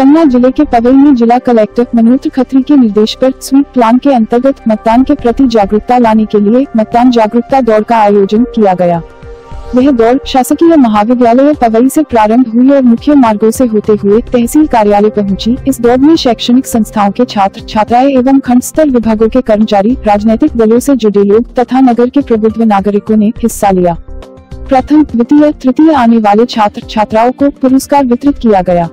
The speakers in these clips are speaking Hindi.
पन्ना ज़िले के पवई में जिला कलेक्टर मनोज खत्री के निर्देश पर स्वीप प्लान के अंतर्गत मतदान के प्रति जागरूकता लाने के लिए मतदान जागरूकता दौड़ का आयोजन किया गया। यह दौड़ शासकीय महाविद्यालय पवई से प्रारंभ हुई और मुख्य मार्गों से होते हुए तहसील कार्यालय पहुँची। इस दौड़ में शैक्षणिक संस्थाओं के छात्र छात्राएँ एवं खंड स्तर विभागों के कर्मचारी, राजनीतिक दलों से जुड़े लोग तथा नगर के प्रबुद्ध नागरिकों ने हिस्सा लिया। प्रथम, द्वितीय, तृतीय आने वाले छात्र छात्राओं को पुरस्कार वितरित किया गया।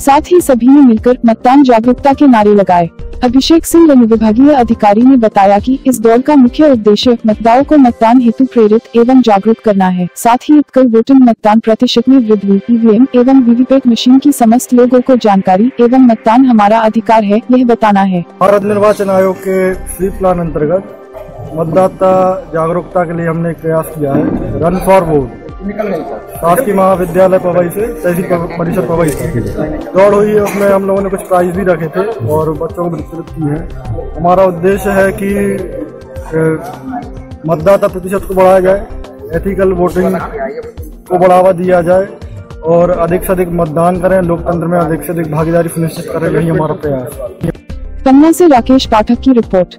साथ ही सभी ने मिलकर मतदान जागरूकता के नारे लगाए। अभिषेक सिंह अनुविभागीय अधिकारी ने बताया कि इस दौड़ का मुख्य उद्देश्य मतदाओं को मतदान हेतु प्रेरित एवं जागरूक करना है। साथ ही उत्कल वोटिंग मतदान प्रतिशत में वृद्धि, ईवीएम एवं वीवीपैट मशीन की समस्त लोगों को जानकारी एवं मतदान हमारा अधिकार है, यह बताना है। भारत निर्वाचन आयोग के स्वीप प्लान अंतर्गत मतदाता जागरूकता के लिए हमने प्रयास किया है रन फॉर वोट शासकीय महाविद्यालय पवई से तहसील परिषद पवई से। दौड़ हुई है उसमें हम लोगों ने कुछ प्राइज भी रखे थे और बच्चों को वितरित की है। हमारा उद्देश्य है कि मतदाता प्रतिशत को बढ़ाया जाए एथिकल वोटिंग को बढ़ावा दिया जाए और अधिक से अधिक मतदान करें लोकतंत्र में अधिक से अधिक भागीदारी सुनिश्चित करें यही हमारा प्रयास पन्ना से राकेश पाठक की रिपोर्ट।